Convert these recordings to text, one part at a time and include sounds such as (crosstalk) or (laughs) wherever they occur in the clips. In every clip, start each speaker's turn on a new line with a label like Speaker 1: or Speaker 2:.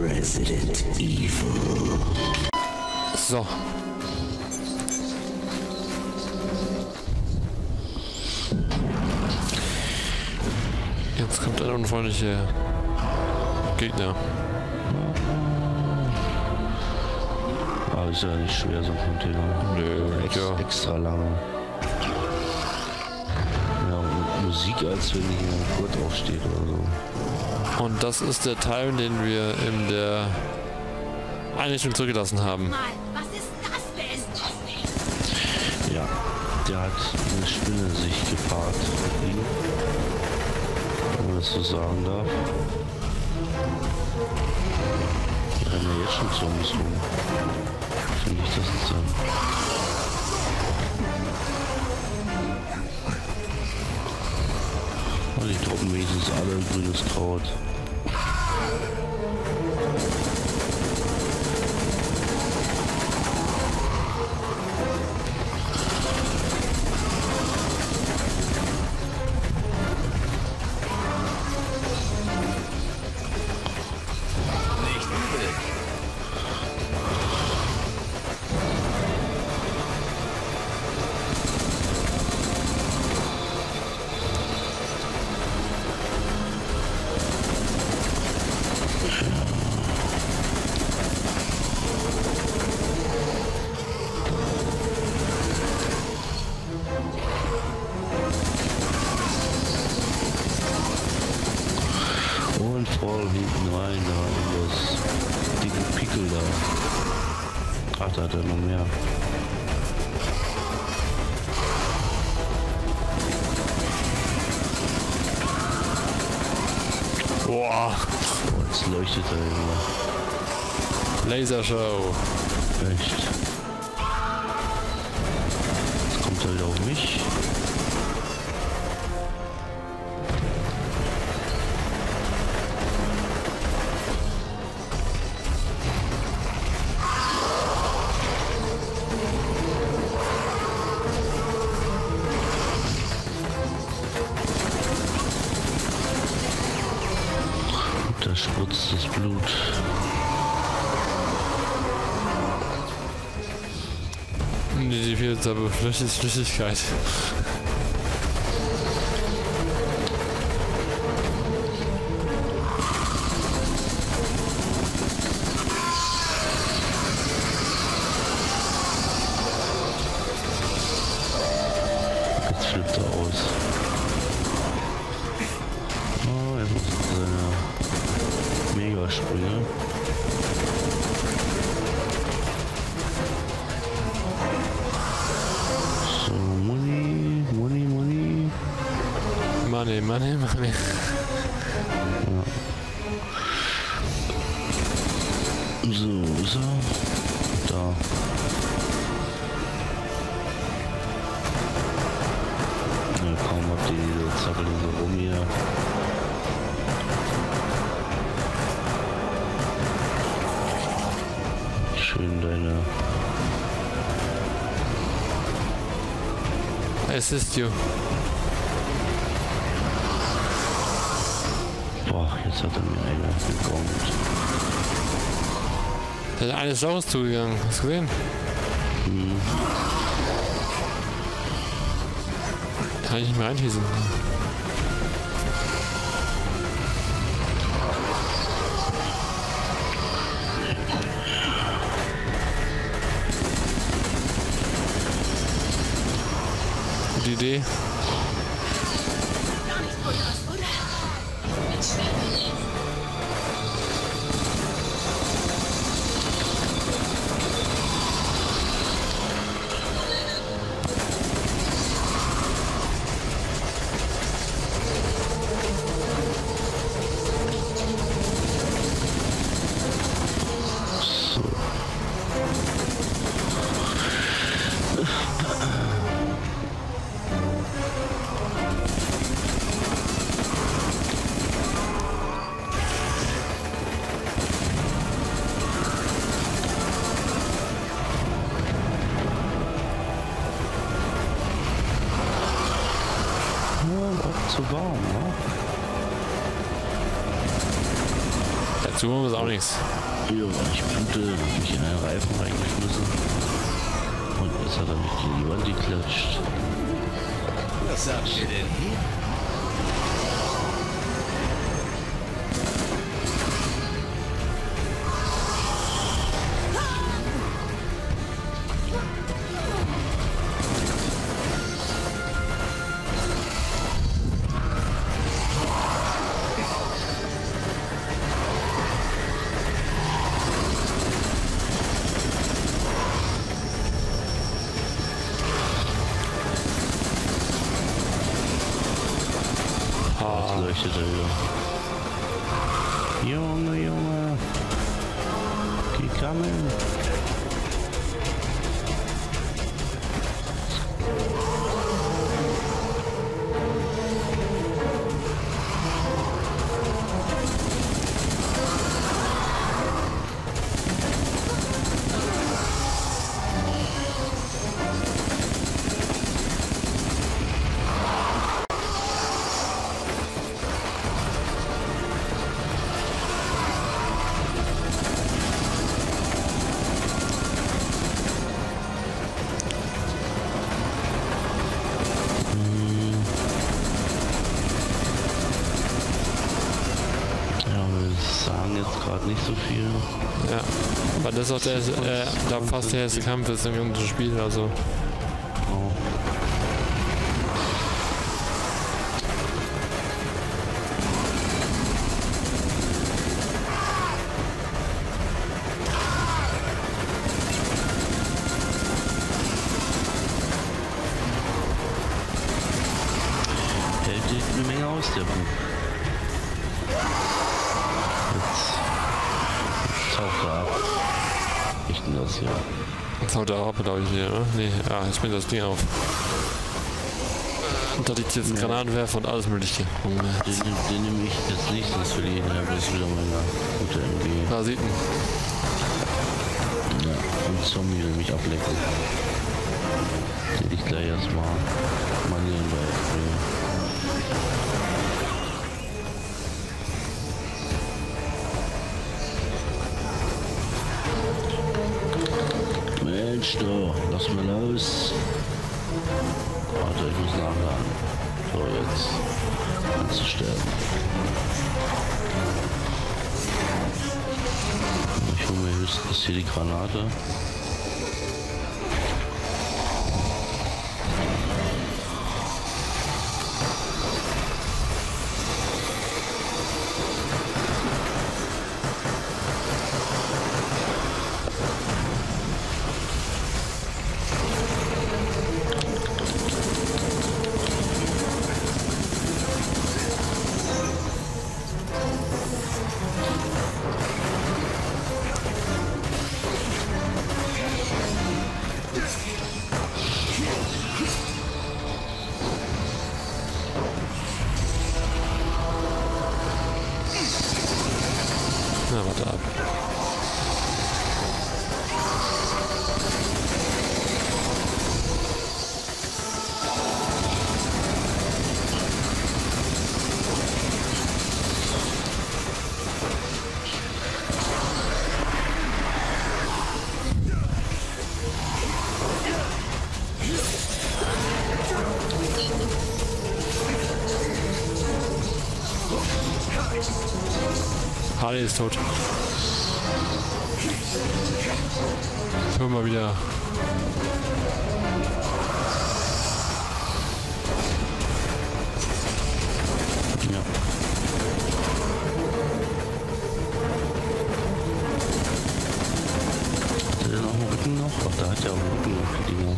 Speaker 1: Resident Evil.
Speaker 2: So. Jetzt kommt ein unfreundlicher Gegner.
Speaker 3: Aber ist ja nicht schwer, so ein Container.
Speaker 2: Nö,
Speaker 3: Ex
Speaker 2: ja.
Speaker 3: Extra lange. Ja, und Musik, als wenn hier Kurt draufsteht oder.
Speaker 2: Und das ist der Teil, den wir in der Einrichtung zurückgelassen haben.
Speaker 3: Ja, der hat eine Spinne sich gepaart mit ihm. Wenn man das so sagen darf. Rennen ja jetzt schon Zombies rum. Finde ich das interessant. Oh, die droppen wenigstens alle grünes Kraut. Leuchtet er immer.
Speaker 2: Lasershow.
Speaker 3: Echt. Jetzt kommt er wieder auf mich.
Speaker 2: Flüssigkeit.
Speaker 3: Money, money, money. So, er? Da. Ja, kaum habt ihr diese Zackeln so rum hier. Schön deine.
Speaker 2: Assist you.
Speaker 3: Jetzt hat er mir eine gekommen.
Speaker 2: Da ist eine Sau ist zugegangen. Hast du gesehen? Kann ich nicht mehr reinschießen. Gute Idee. Zoom ist auch nichts.
Speaker 3: Ich blute, mich in einen Reifen reingeschmissen. Und jetzt hat er mich gegen die Wand geklatscht.
Speaker 1: Was habt ihr denn
Speaker 2: ist auch der, äh, da fast der erste Kampf ist im ganzen Spiel, also.
Speaker 3: Oh. Hält eine Menge aus, der Bub. Hier.
Speaker 2: Er ab, glaube ich, hier, ne? Nee, ja, jetzt springt das Ding auf. Und da liegt jetzt Granatenwerfer und alles mögliche.
Speaker 3: Den, den, nehme ich jetzt nicht, sonst verliere ich nachher bloß wieder meine gute MG.
Speaker 2: Parasiten.
Speaker 3: Ja, und Zombie will mich ablecken. Den ich gleich erstmal Manieren beibringen. Mensch, du, lass mal los. Warte, ich muss nachladen. So, jetzt sterben. Ich hole mir höchstens hier die Granate.
Speaker 2: Harley ist tot. Hör mal wieder.
Speaker 3: Ja. Hat er denn auch einen Rücken noch? Ach, da hat er auch einen Rücken noch.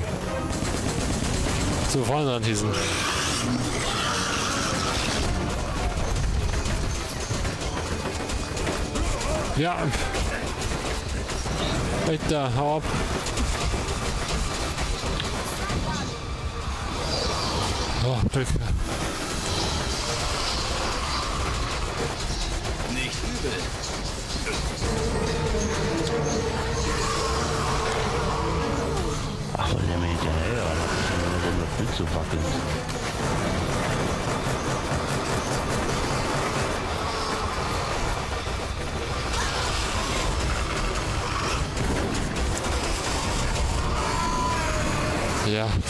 Speaker 2: So, vorne an diesen. Ja. Alter, hau ab. Oh, Glück.
Speaker 1: Nicht übel.
Speaker 3: Ach, weil der mir hinterher war. Ich habe mir denn das Bild zu wackeln.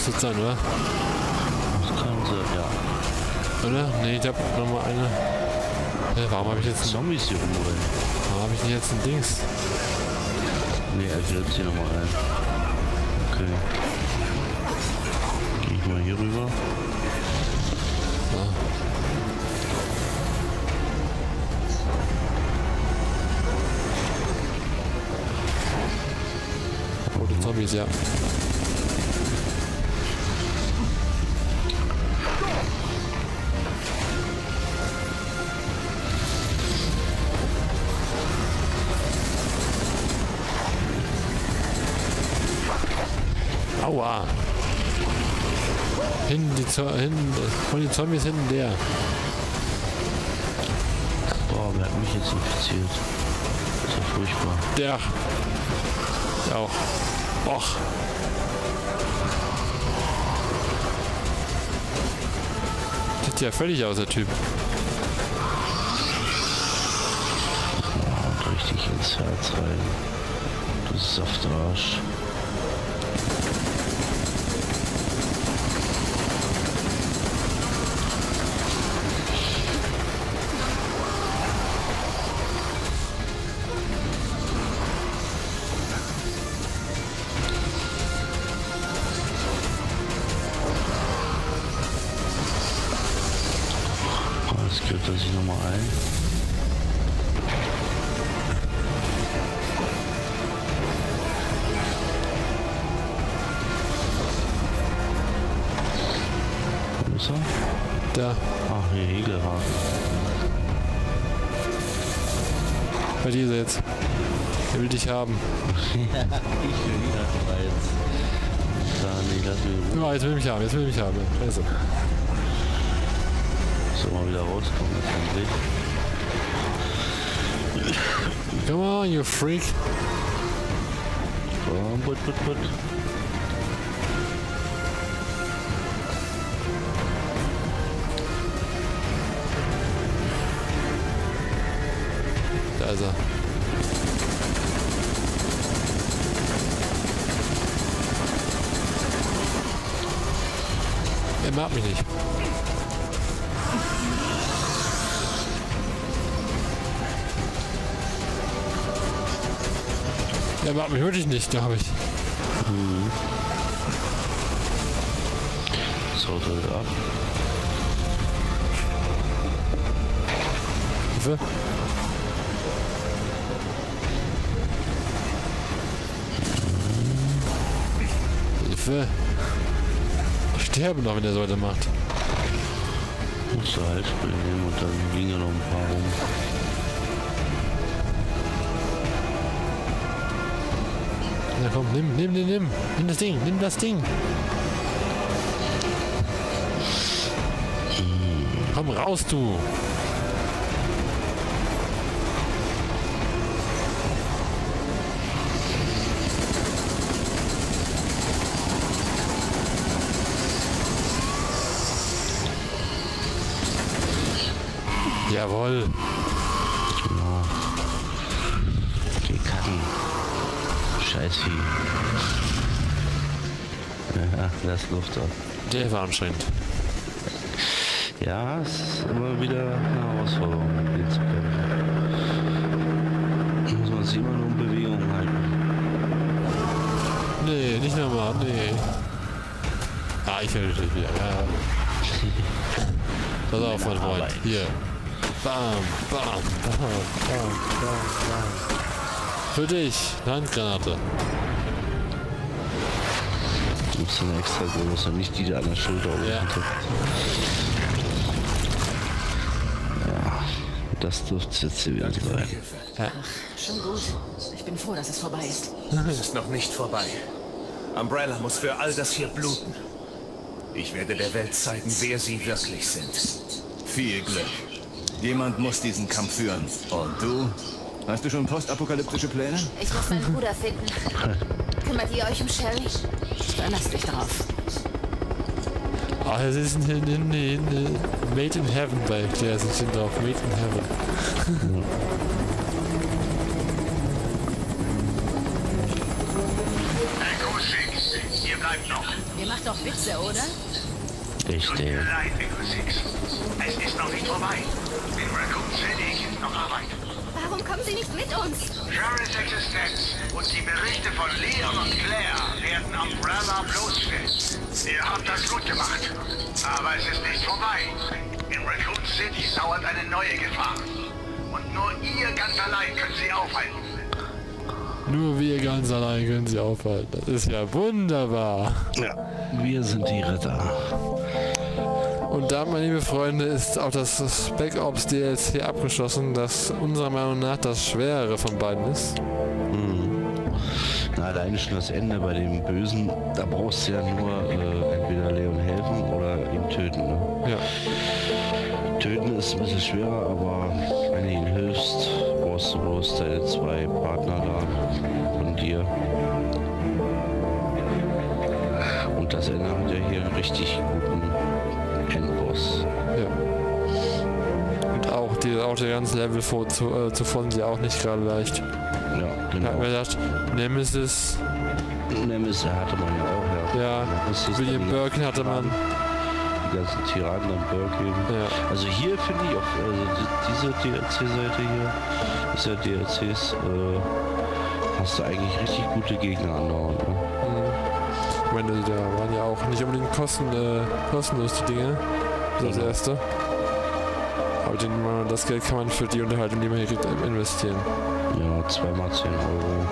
Speaker 2: Wird sein, oder?
Speaker 3: Das kann sein, ja.
Speaker 2: Oder? Nee, ich hab nochmal eine. Äh, warum habe ich jetzt ein,
Speaker 3: Zombies hier rumrennen.
Speaker 2: warum habe ich denn jetzt ein Dings?
Speaker 3: Nee, er grillt hier nochmal rein. Okay. Geh ich mal hier rüber.
Speaker 2: Rote Zombies, ja. Aua. Hinten die, Zo hinten, von die Zombies hinten der.
Speaker 3: Boah, wer hat mich jetzt infiziert? Das ist ja furchtbar.
Speaker 2: Der. Der auch. Och. Sieht ja völlig aus, der Typ.
Speaker 3: Und richtig ins Herz rein. Du Saftarsch. Ein. Wo ist er?
Speaker 2: Da.
Speaker 3: Ach, hier Hegelhaken.
Speaker 2: Bei dir ist er jetzt. Er will dich haben. (laughs)
Speaker 3: ich will wieder dabei jetzt. Da, nee, lass mich.
Speaker 2: Ja, jetzt will er mich haben. Jetzt will er mich haben. Ja, Scheiße.
Speaker 3: Soll mal wieder rauskommen, jetzt endlich.
Speaker 2: Come on, you freak.
Speaker 3: Komm, put, put, put.
Speaker 2: Da ist er. Er mag mich nicht. Er mag mich wirklich nicht, glaube ich.
Speaker 3: Er wieder ab.
Speaker 2: Hilfe. Hilfe. Sterben noch, wenn er so weitermacht.
Speaker 3: Musst du Heilspray nehmen und dann liegen ja noch ein paar rum.
Speaker 2: Komm, nimm, nimm, nimm, nimm. Nimm das Ding, nimm das Ding. Komm raus, du. Jawohl.
Speaker 3: Scheißvieh. Ja, lass Luft ab.
Speaker 2: Der war anstrengend.
Speaker 3: Ja, es ist immer wieder eine Herausforderung, denen zu kämpfen. Muss man sich immer nur in Bewegung halten.
Speaker 2: Nee, nicht nochmal, nee. Ah, ich höre dich wieder. Ja. Pass auf, mein Freund. Hier. Bam, bam, bam, bam, bam, bam. Für dich, Handgranate.
Speaker 3: Du bist eine extra große, nicht die da an der Schulter oben.
Speaker 2: Ja.
Speaker 3: Ja, das dürfte jetzt hier wieder sein.
Speaker 2: Ja.
Speaker 4: Schon gut. Ich bin froh, dass es vorbei ist.
Speaker 1: Es ist noch nicht vorbei. Umbrella muss für all das hier bluten. Ich werde der Welt zeigen, wer sie wirklich sind.
Speaker 5: Viel Glück. Jemand muss diesen Kampf führen. Und du? Hast du schon postapokalyptische Pläne?
Speaker 6: Ich muss meinen Bruder finden. (laughs) Kümmert ihr euch um Sherry?
Speaker 4: Verlass dich darauf.
Speaker 2: Ah, es ist ein, ein, ein, ein Made in Heaven bei Claire, sie sind drauf. Made in Heaven.
Speaker 7: Echo 6, ihr bleibt noch.
Speaker 4: Ihr macht doch Witze, oder?
Speaker 7: Leid, Echo 6. Es ist noch nicht vorbei. In Raccoon City gibt noch Arbeit.
Speaker 6: Sie nicht mit uns?
Speaker 7: Jarrys Existenz und die Berichte von Leon und Claire werden Umbrella bloßstellen. Ihr habt das gut gemacht. Aber es ist nicht vorbei. In Raccoon City dauert eine neue Gefahr. Und nur ihr ganz allein könnt sie aufhalten.
Speaker 2: Nur wir ganz allein können sie aufhalten. Das ist ja wunderbar.
Speaker 3: Ja, wir sind die Ritter.
Speaker 2: Und da, meine liebe Freunde, ist auch das Spec Ops DLC abgeschlossen, das unserer Meinung nach das schwerere von beiden ist.
Speaker 3: Na, alleine schon das Ende bei dem Bösen, da brauchst du ja nur äh, entweder Leon helfen oder ihn töten. Ne?
Speaker 2: Ja.
Speaker 3: Töten ist ein bisschen schwerer, aber wenn du ihm hilfst, brauchst du bloß deine zwei Partner da von dir. Und das Ende hat ja hier einen richtig guten Endboss.
Speaker 2: ja. Und auch, die, auch der ganze Level vor, zu, äh, zuvor sind ja auch nicht gerade leicht.
Speaker 3: Ja,
Speaker 2: Da
Speaker 3: genau.
Speaker 2: hat mir gedacht, Nemesis,
Speaker 3: Nemesis hatte man ja auch, ja.
Speaker 2: ja,
Speaker 3: Nemesis,
Speaker 2: William Birkin hatte man.
Speaker 3: Die ganzen Tiraden am Birkin.
Speaker 2: Ja.
Speaker 3: Also hier finde ich auch, also di- diese DLC-Seite hier, diese DLCs, äh, hast du eigentlich richtig gute Gegner andauernd. Ne?
Speaker 2: Ich meine, da waren ja auch nicht unbedingt kosten, äh, kostenlos die Dinge. Das ist das
Speaker 3: Genau.
Speaker 2: erste. Aber den, das Geld kann man für die Unterhaltung, die man hier kriegt, investieren.
Speaker 3: Ja, zweimal 10 Euro.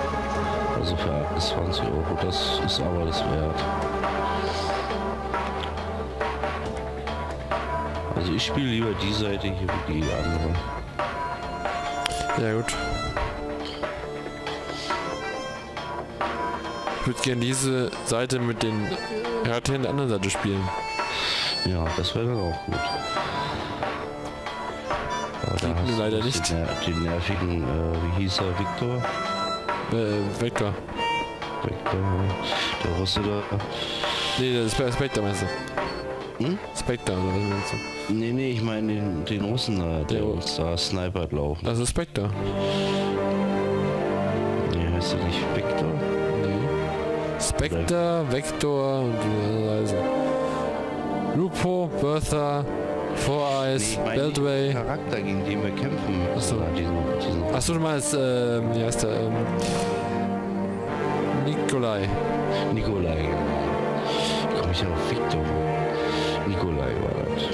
Speaker 3: Also für bis 20 Euro. Das ist aber das wert. Also ich spiele lieber die Seite hier wie die andere.
Speaker 2: Ja gut. Ich würde gerne diese Seite mit den Charakteren der anderen Seite spielen.
Speaker 3: Ja, das wäre dann auch gut. Aber da hast du
Speaker 2: leider
Speaker 3: den
Speaker 2: nicht.
Speaker 3: ner- Den nervigen, äh, wie hieß er, Victor?
Speaker 2: Äh, Vector.
Speaker 3: Victor, der Russe da.
Speaker 2: Nee, das ist Spectre meinst du?
Speaker 3: Hm?
Speaker 2: Spectre oder was meinst du?
Speaker 3: Nee, nee, ich meine den, den Russen da, der
Speaker 2: Der-
Speaker 3: uns da snipert laufen.
Speaker 2: Das ist Spectre.
Speaker 3: Nee, heißt der nicht Victor?
Speaker 2: Nee. Spectre, Vector und wie heißt. Lupo, Bertha,
Speaker 3: ich meine den
Speaker 2: Beltway.
Speaker 3: Charakter, gegen den wir kämpfen müssen.
Speaker 2: Ach so.
Speaker 3: da, Diesen, diesen
Speaker 2: Achso, du meinst, ähm, wie heißt der? Ähm, Nikolai.
Speaker 3: Nikolai. genau. Komm ich auf Victor. Nikolai war das.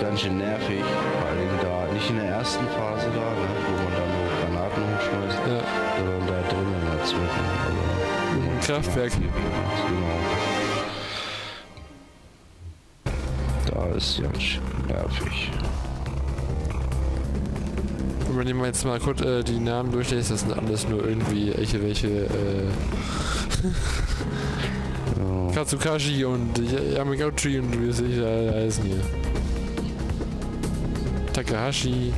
Speaker 3: Ganz schön nervig, vor allem da, nicht in der ersten Phase da, ne, wo man dann nur Granaten hochschmeißt,
Speaker 2: Ja.
Speaker 3: sondern da drinnen in der zweiten. Also,
Speaker 2: Kraftwerk.
Speaker 3: Genau. Ist ganz schön nervig.
Speaker 2: Und wenn ich mir jetzt mal kurz äh, die Namen durchlese, das sind alles nur irgendwie welche, welche, äh, Katsukashi und Y- Yamagauchi und wie sie da heißen hier. Takahashi,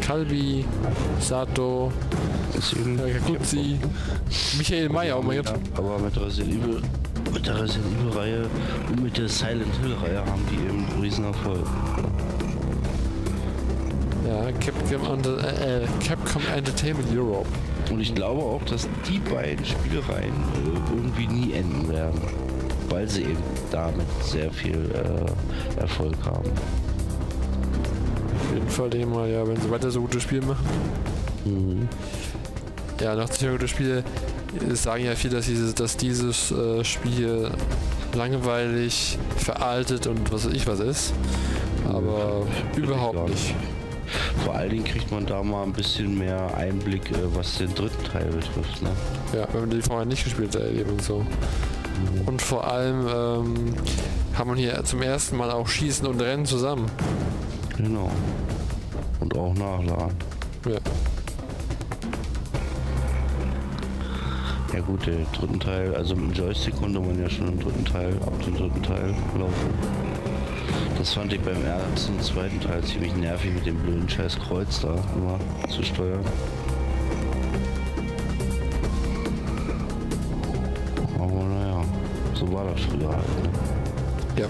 Speaker 2: Kalbi, Sato, Kakuzi, Michael Mayer, oh mein Gott.
Speaker 3: Aber mit Resident Evil, mit der Resident Evil Reihe und mit der Silent Hill Reihe haben die eben einen riesen Erfolg.
Speaker 2: Ja, Capcom, äh, äh, Capcom Entertainment Europe.
Speaker 3: Und ich glaube auch, dass die beiden Spielereien äh, irgendwie nie enden werden. Weil sie eben damit sehr viel äh, Erfolg haben.
Speaker 2: Auf jeden Fall ich mal, ja, wenn sie weiter so gute Spiele machen.
Speaker 3: Mhm.
Speaker 2: Ja, nach so gute Spiele sagen ja viele, dass dieses, dass dieses äh, Spiel langweilig, veraltet und was weiß ich was ist. Aber
Speaker 3: ich
Speaker 2: überhaupt nicht.
Speaker 3: Vor allen Dingen kriegt man da mal ein bisschen mehr Einblick, äh, was den dritten Teil betrifft. Ne?
Speaker 2: Ja, wenn man die vorher nicht gespielt hat eben und so. Und vor allem ähm, kann man hier zum ersten Mal auch Schießen und Rennen zusammen.
Speaker 3: Genau. Und auch nachladen.
Speaker 2: Ja.
Speaker 3: Ja gut, den dritten Teil, also mit dem Joystick konnte man ja schon im dritten Teil, ab dem dritten Teil laufen. Das fand ich beim ersten und zweiten Teil ziemlich nervig mit dem blöden scheiß Kreuz da immer zu steuern. Aber naja, so war das früher halt. Ne?
Speaker 2: Ja.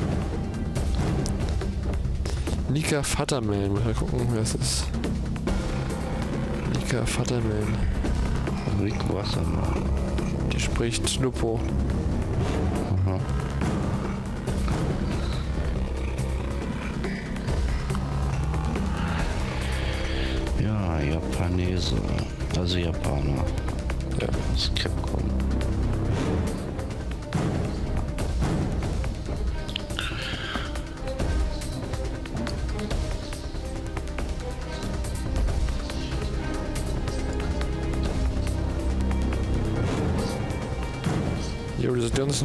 Speaker 2: Nika muss mal gucken, wer es ist. Nika Futterman.
Speaker 3: Rick Wassermann
Speaker 2: spricht Lupo.
Speaker 3: Ja, Japanese. Also Japaner.
Speaker 2: Ja,
Speaker 3: Das ist Capcom.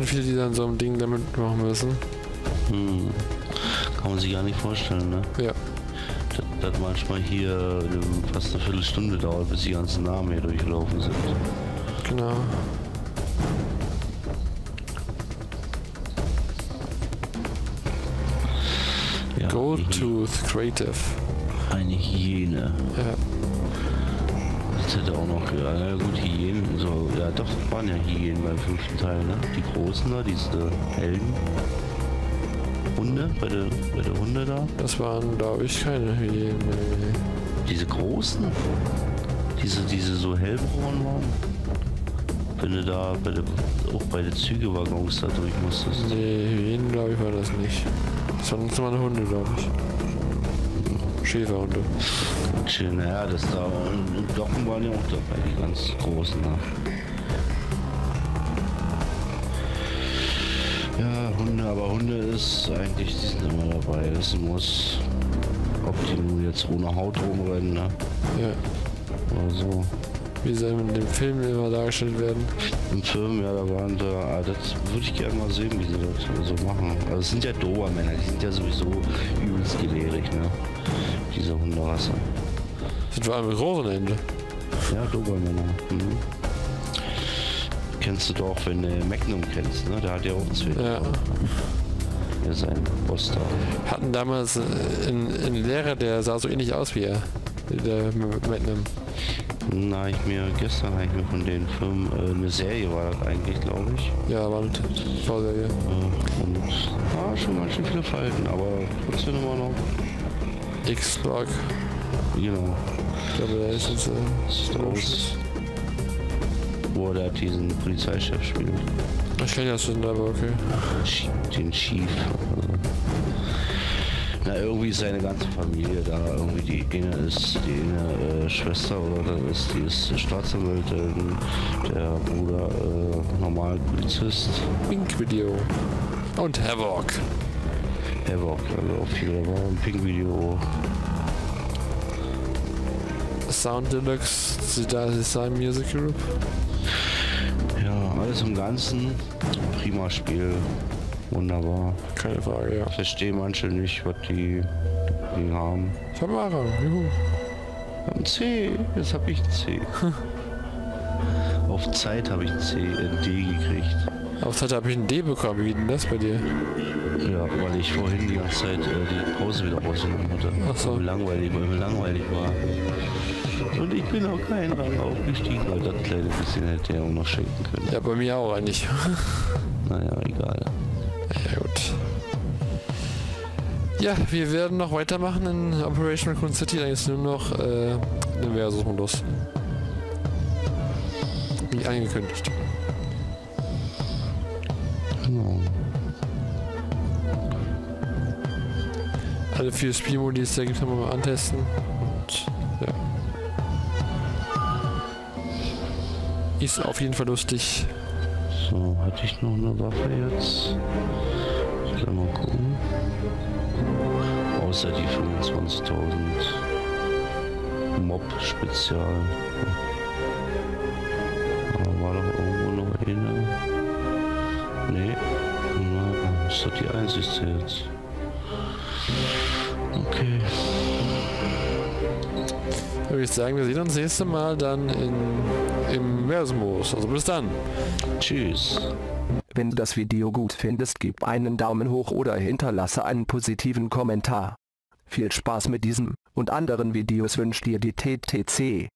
Speaker 2: Viele, die dann so ein Ding damit machen müssen.
Speaker 3: Hm. Kann man sich gar nicht vorstellen, ne?
Speaker 2: Ja.
Speaker 3: Das, das manchmal hier äh, fast eine Viertelstunde dauert, bis die ganzen Namen hier durchlaufen sind.
Speaker 2: Genau.
Speaker 3: Ja,
Speaker 2: Goldtooth Creative.
Speaker 3: Eine Hyäne.
Speaker 2: Ja.
Speaker 3: Das hätte auch noch, ja gut, Hyänen, so, ja doch, das waren ja Hyänen beim fünften Teil, ne? Die großen da, diese Helden. Hunde, bei der, bei der Hunde da.
Speaker 2: Das waren, glaube ich, keine Hyänen. Nee.
Speaker 3: Diese großen? Diese, diese so hellbraun waren? Wenn du da bei der, auch bei den Zügewaggons da durch musstest.
Speaker 2: Nee, Hyänen, glaube ich, war das nicht. Das waren Hunde, glaube ich. Schäferhunde.
Speaker 3: Schön, naja, das da und, und Glocken waren ja auch dabei, die ganz großen da. Ja, Hunde, aber Hunde ist eigentlich, die sind immer dabei. Das muss, ob die nun jetzt ohne Haut rumrennen, ne?
Speaker 2: Ja.
Speaker 3: Oder so.
Speaker 2: Wie sie in dem Film immer dargestellt werden.
Speaker 3: Im Film, ja, da waren da, ah, das würde ich gerne mal sehen, wie sie das so machen. Also es sind ja Dobermänner, die sind ja sowieso übelst gelehrig, ne? Diese Hunderasse.
Speaker 2: Sind vor allem großen Hände.
Speaker 3: Ja, Dobermänner. Mhm. Kennst du doch, wenn du Magnum kennst, ne? Der hat ja auch zwei.
Speaker 2: Ja.
Speaker 3: Ja, sein Boss da.
Speaker 2: Hatten damals äh, einen, einen Lehrer, der sah so ähnlich aus wie er. Der Magnum.
Speaker 3: Na, ich mir gestern habe ich mir von den Filmen äh, eine Serie war das eigentlich, glaube ich.
Speaker 2: Ja, war eine TV-Serie.
Speaker 3: Äh, und ah, schon ganz schön viele Falten, aber trotzdem immer noch.
Speaker 2: X-Log.
Speaker 3: Genau.
Speaker 2: Ich glaube, der ist jetzt äh,
Speaker 3: Strauß. Wo er diesen Polizeichef spielt.
Speaker 2: Ich kenne das schon, aber okay.
Speaker 3: Den Chief. Na, irgendwie ist seine ganze Familie da. Irgendwie die eine ist die eine äh, Schwester oder das ist, die ist Staatsanwältin, der Bruder äh, normal Polizist.
Speaker 2: Pink-Video. Und Havoc.
Speaker 3: Havoc, also auch viel dabei. Ein Pink-Video.
Speaker 2: Sound Deluxe, sein Music Group.
Speaker 3: Ja, alles im Ganzen. Prima Spiel. Wunderbar.
Speaker 2: Keine Frage, ja.
Speaker 3: Verstehe manche nicht, was die, die haben.
Speaker 2: Tamara, juhu.
Speaker 3: Ein C, jetzt habe ich ein C. (laughs) Auf Zeit habe ich C, ein D gekriegt.
Speaker 2: Auf Zeit habe ich ein D bekommen. Wie denn das bei dir?
Speaker 3: Ja, weil ich vorhin die ganze Zeit äh, die Pause wieder rausgenommen hatte.
Speaker 2: Ach so.
Speaker 3: Weil langweilig, weil mir langweilig war. Und ich bin auch keinen Rang aufgestiegen, weil das kleine bisschen hätte er auch noch schenken können.
Speaker 2: Ja, bei mir auch eigentlich. (laughs)
Speaker 3: Naja, egal.
Speaker 2: Ja, gut. Ja, wir werden noch weitermachen in Operation Raccoon City. Dann ist nur noch äh, den Versus-Modus. Wie angekündigt.
Speaker 3: Genau.
Speaker 2: Alle vier Spielmodi, die es da gibt, haben wir mal antesten. Und ja. Ist auf jeden Fall lustig.
Speaker 3: So, hatte ich noch eine Waffe jetzt? Ich kann mal gucken. Außer die 25.000 Mob-Spezial. Aber ist die einzigste jetzt. Okay.
Speaker 2: Da würde ich sagen, wir sehen uns das nächste Mal dann in, im Versus-Modus. Also bis dann.
Speaker 3: Tschüss.
Speaker 8: Wenn du das Video gut findest, gib einen Daumen hoch oder hinterlasse einen positiven Kommentar. Viel Spaß mit diesem und anderen Videos wünscht dir die TTC.